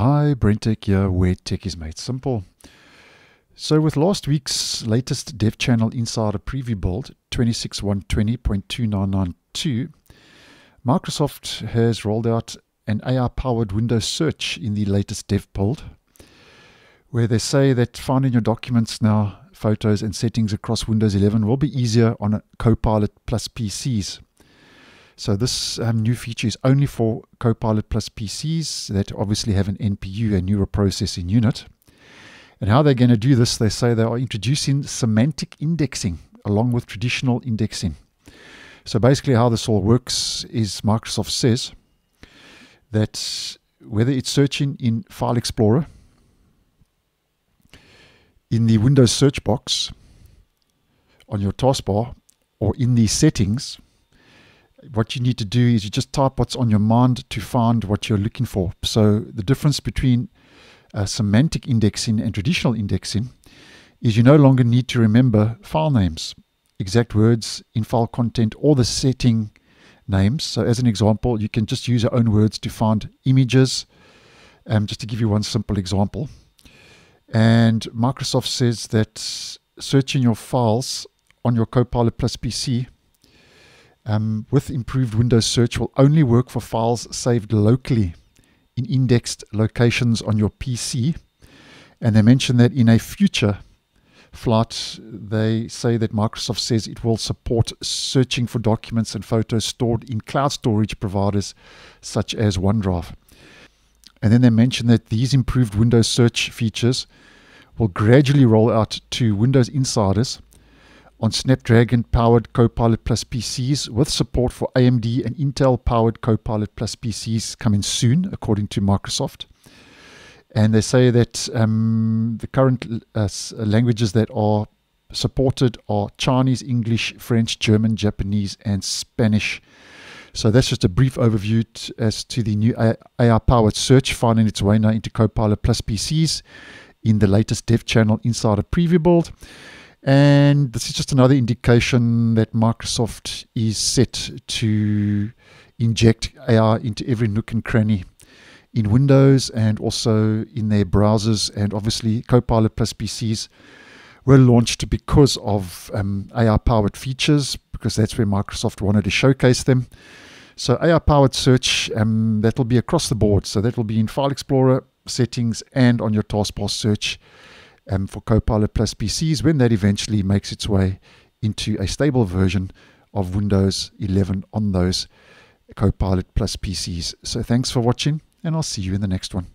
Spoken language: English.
Hi, BrenTech here, where tech is made simple. So, with last week's latest Dev Channel Insider Preview build, 26120.2992, Microsoft has rolled out an AI powered Windows search in the latest dev build, where they say that finding your documents now, photos, and settings across Windows 11 will be easier on a Copilot Plus PCs. So this um, new feature is only for Copilot Plus PCs that obviously have an NPU, a neural processing unit. And how they're going to do this, they say they are introducing semantic indexing along with traditional indexing. So basically how this all works is Microsoft says that whether it's searching in File Explorer, in the Windows search box, on your taskbar, or in the settings, what you need to do is you just type what's on your mind to find what you're looking for. So the difference between uh, semantic indexing and traditional indexing is you no longer need to remember file names, exact words in file content, or the setting names. So as an example, you can just use your own words to find images. Um, just to give you one simple example. And Microsoft says that searching your files on your Copilot Plus PC um, with improved Windows search will only work for files saved locally in indexed locations on your PC. And they mention that in a future flight, they say that Microsoft says it will support searching for documents and photos stored in cloud storage providers such as OneDrive. And then they mention that these improved Windows search features will gradually roll out to Windows insiders on Snapdragon powered Copilot Plus PCs with support for AMD and Intel powered Copilot Plus PCs coming soon, according to Microsoft. And they say that um, the current uh, languages that are supported are Chinese, English, French, German, Japanese, and Spanish. So that's just a brief overview as to the new AI powered search finding its way now into Copilot Plus PCs in the latest Dev Channel Insider Preview build. And this is just another indication that Microsoft is set to inject AI into every nook and cranny in Windows and also in their browsers. And obviously, Copilot Plus PCs were launched because of um, AI powered features, because that's where Microsoft wanted to showcase them. So, AI powered search, um, that'll be across the board. So, that will be in File Explorer settings and on your taskbar search um, for Copilot Plus PCs when that eventually makes its way into a stable version of Windows 11 on those Copilot Plus PCs. So thanks for watching, and I'll see you in the next one.